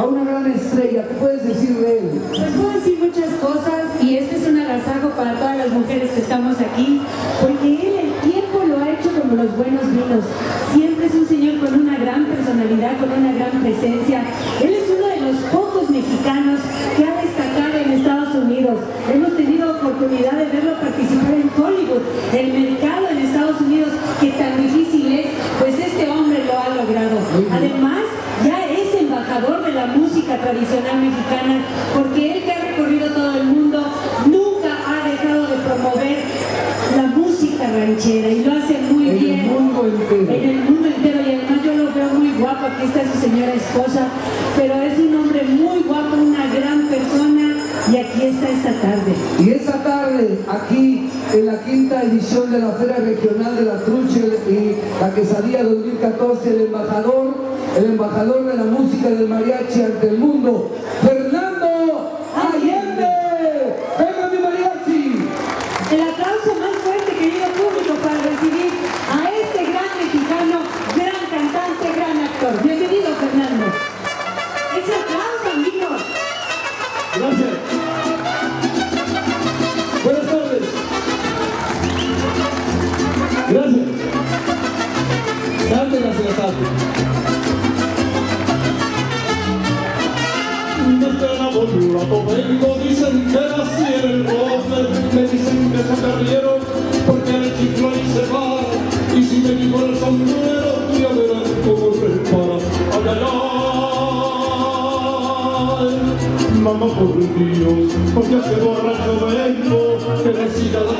a una gran estrella. ¿Qué puedes decir de él? Pues puedo decir muchas cosas y este es un agasajo para todas las mujeres que estamos aquí, porque él el tiempo lo ha hecho como los buenos vinos. Siempre es un señor con una gran personalidad, con una gran presencia. Él es uno de los pocos mexicanos que ha destacado en Estados Unidos. Hemos tenido oportunidad de verlo participar en Hollywood, el mercado en Estados Unidos, que tan difícil es, pues este hombre lo ha logrado. Además, ya es embajador de la música tradicional mexicana, porque él que ha recorrido todo el mundo, nunca ha dejado de promover la música ranchera y lo hace muy En el bien. mundo entero. En el mundo entero y además yo lo veo muy guapo, aquí está su señora esposa, pero es un hombre muy guapo, una gran persona y aquí está esta tarde. Y esta tarde, aquí en la quinta edición de la Feria Regional de la Truche y la Quesadilla 2014, el embajador, el embajador de la música del mariachi ante el mundo, Fernando Allende. ¡Venga mi mariachi! El aplauso más fuerte, querido público, para recibir a volvió vengo, dicen que nací en el me dicen que soy carriero, porque el chiflón y se va, y si me quito el sombrero, ya verán cómo repara. Ay, ay, ay. Mamá por Dios, porque hace borracho vengo, que me siga la